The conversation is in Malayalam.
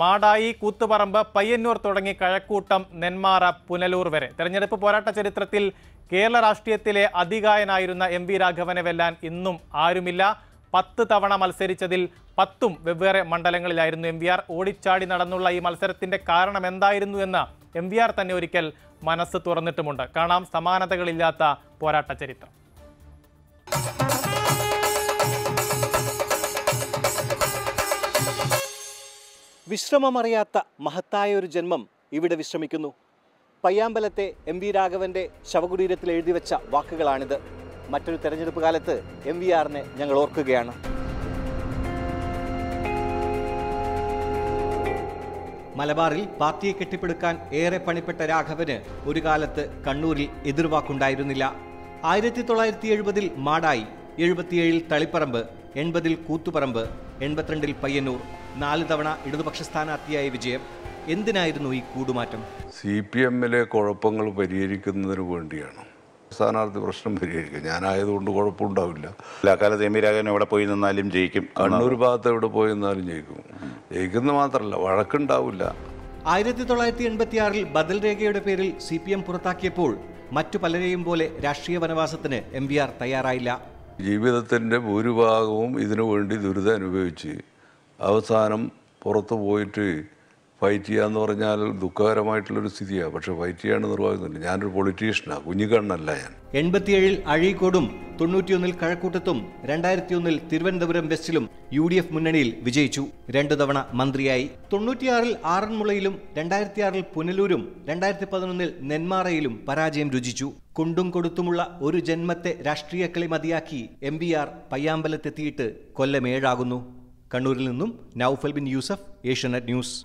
മാടായി കൂത്തുപറമ്പ് പയ്യന്നൂർ തുടങ്ങി കഴക്കൂട്ടം നെന്മാറ പുനലൂർ വരെ. തെരഞ്ഞെടുപ്പ് പോരാട്ട ചരിത്രത്തിൽ കേരള രാഷ്ട്രീയത്തിലെ അതികായനായിരുന്ന എം വി രാഘവനെ വെല്ലാൻ ഇന്നും ആരുമില്ല. പത്ത് തവണ മത്സരിച്ചതിൽ പത്തും വെവ്വേറെ മണ്ഡലങ്ങളിലായിരുന്നു എം വി ആർ. ഓടിച്ചാടി നടന്നുള്ള ഈ മത്സരത്തിന്റെ കാരണം എന്തായിരുന്നു എന്ന് എം വി ആർ തന്നെ ഒരിക്കൽ മനസ്സ് തുറന്നിട്ടുമുണ്ട്. കാണാം സമാനതകളില്ലാത്ത പോരാട്ട ചരിത്രം. വിശ്രമമറിയാത്ത മഹത്തായ ഒരു ജന്മം ഇവിടെ വിശ്രമിക്കുന്നു. പയ്യാമ്പലത്തെ എം വി രാഘവന്റെ ശവകുടീരത്തിൽ എഴുതി വെച്ച വാക്കുകളാണിത്. മറ്റൊരു തെരഞ്ഞെടുപ്പ് കാലത്ത് എം വി ആറിനെ ഞങ്ങൾ ഓർക്കുകയാണ്. മലബാറിൽ പാർട്ടിയെ കെട്ടിപ്പടുക്കാൻ ഏറെ പണിപ്പെട്ട രാഘവന് ഒരു കാലത്ത് കണ്ണൂരിൽ എതിർവാക്കുണ്ടായിരുന്നില്ല. ആയിരത്തി തൊള്ളായിരത്തി എഴുപതിൽ മാടായി എഴുപത്തിയേഴിൽ തളിപ്പറമ്പ് എൺപതിൽ കൂത്തുപറമ്പ് എൺപത്തിരണ്ടിൽ പയ്യന്നൂർ നാല് തവണ ഇടതുപക്ഷ സ്ഥാനാർത്ഥിയായ വിജയം. എന്തിനായിരുന്നു ഈ കൂടുമാറ്റം? സി പി എമ്മിലെ കുഴപ്പങ്ങൾ പരിഹരിക്കുന്നതിന് വേണ്ടിയാണ്. സ്ഥാനാർത്ഥി പ്രശ്നം പരിഹരിക്കും ഞാനായതുകൊണ്ട് കുഴപ്പമുണ്ടാവില്ല. അല്ലാക്കാലത്ത് കാലത്ത് എം രാഘവൻ എവിടെ പോയി നിന്നാലും ജയിക്കും. കണ്ണൂർ ഭാഗത്ത് എവിടെ പോയി നിന്നാലും ജയിക്കും. ജയിക്കുന്ന മാത്രമല്ല വഴക്കുണ്ടാവില്ല. ആയിരത്തി തൊള്ളായിരത്തി എൺപത്തിയാറിൽ ബദൽ രേഖയുടെ പേരിൽ സി പി എം പുറത്താക്കിയപ്പോൾ മറ്റു പലരെയും പോലെ രാഷ്ട്രീയ വനവാസത്തിന് എം വി ആർ തയ്യാറായില്ല. ജീവിതത്തിന്റെ ഭൂരിഭാഗവും ഇതിനു വേണ്ടി ദുരിതം അനുഭവിച്ച് അവസാനം പുറത്തു പോയിട്ട് ഫൈറ്റ് ചെയ്യാന്ന് പറഞ്ഞാൽ ദുഃഖകരമായിട്ടുള്ളൊരു സ്ഥിതിയാണ് പക്ഷേ ഫൈറ്റ് ചെയ്യാണ്ട് നിർവാഹമില്ല ഞാനൊരു പൊളിറ്റീഷ്യനാണ് കുഞ്ഞിക്കണ്ണല്ല ഞാൻ. എൺപത്തിയേഴിൽ അഴീക്കോടും തൊണ്ണൂറ്റിയൊന്നിൽ കഴക്കൂട്ടത്തും രണ്ടായിരത്തിയൊന്നിൽ തിരുവനന്തപുരം വെസ്റ്റിലും യു ഡി എഫ് മുന്നണിയിൽ വിജയിച്ചു. രണ്ടു തവണ മന്ത്രിയായി. തൊണ്ണൂറ്റിയാറിൽ ആറന്മുളയിലും രണ്ടായിരത്തിയാറിൽ പുനലൂരും രണ്ടായിരത്തി പതിനൊന്നിൽ നെന്മാറയിലും പരാജയം രുചിച്ചു. കൊണ്ടും കൊടുത്തുമുള്ള ഒരു ജന്മത്തെ രാഷ്ട്രീയ കളി മതിയാക്കി എം ബി ആർ പയ്യാമ്പലത്തെത്തിയിട്ട് കൊല്ലമേഴാകുന്നു കണ്ണൂരിൽ നിന്നും നൌഫൽ ബിൻ യൂസഫ് ഏഷ്യാനെറ്റ് ന്യൂസ്.